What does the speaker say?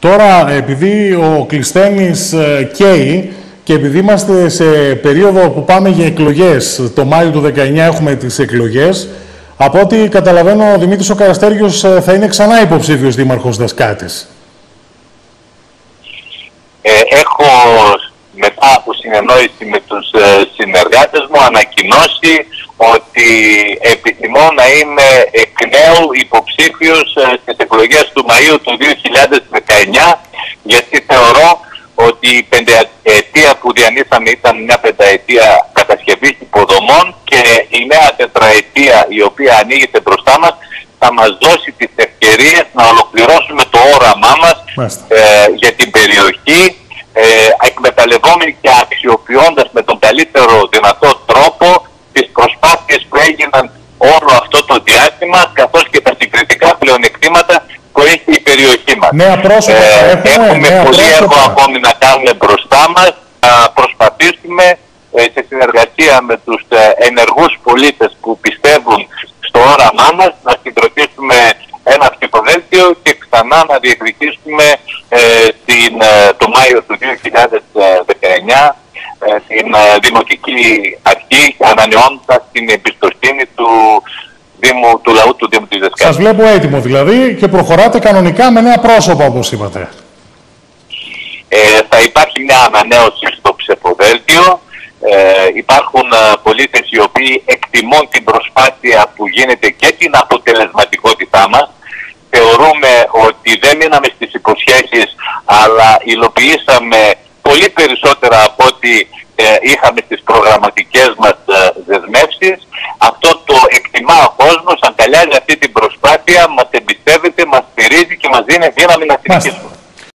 Τώρα, επειδή ο Κλειστένης ε, καίει και επειδή είμαστε σε περίοδο που πάμε για εκλογές, το Μάιο του 19 έχουμε τις εκλογές, από ό,τι καταλαβαίνω ο Δημήτρης ο Καραστέργιος ε, θα είναι ξανά υποψήφιος δήμαρχος Δασκάτης. Ε, έχω μετά από συνεννόηση με τους ε, συνεργάτες μου ανακοινώσει ότι επιθυμώ να είμαι εκ νέου υποψήφιος ε, στις εκλογές του Μαΐου του 2019 γιατί θεωρώ ότι η πενταετία που διανύσαμε ήταν μια πενταετία κατασκευής υποδομών και η νέα τετραετία η οποία ανοίγεται μπροστά μας θα μας δώσει τις ευκαιρίες να ολοκληρώσουμε το όραμά μας ε, για την περιοχή ε, εκμεταλλευόμενοι και αξιοποιώντας με τον καλύτερο δυνατό τρόπο τις προσπάθειες που έγιναν όλο αυτό το διάστημα καθώς και τα συγκριτικά πλεονεκτήματα που έχει η περιοχή μας. Νέα πρόσωπα ε, έχουμε, έχουμε νέα πολύ πρόσωπα. έργο ακόμη να κάνουμε μπροστά μας. Να προσπαθήσουμε ε, σε συνεργασία με τους ε, ενεργούς πολίτες που πιστεύουν στο όραμά μας να συγκροτήσουμε ένα ψηφοδέλτιο και ξανά να διεκδικήσουμε ε, την, ε, το Μάιο του 2019 ε, την ε, Δημοτική Αρχή ανανεώνοντας την εμπιστοσύνη του, Δήμου, του λαού του Δήμου της Δεσκάλης. Σας βλέπω έτοιμο δηλαδή και προχωράτε κανονικά με νέα πρόσωπα όπως είπατε. Ε, θα υπάρχει μια ανανέωση στο ψεφοδέλτιο. Ε, υπάρχουν ε, πολίτες οι οποίοι εκτιμούν την προσπάθεια που γίνεται και την αποτελεσματικότητά μας. Θεωρούμε ότι δεν μείναμε στις υποσχέσεις αλλά υλοποιήσαμε πολύ περισσότερα από ό,τι ε, είχαμε στις προγραμματικές μας ε, δεσμεύσεις. Αυτό το εκτιμά ο κόσμος, αγκαλιάζει αυτή την προσπάθεια, μας εμπιστεύεται, μας στηρίζει και μας δίνει δύναμη να συνεχίσουμε.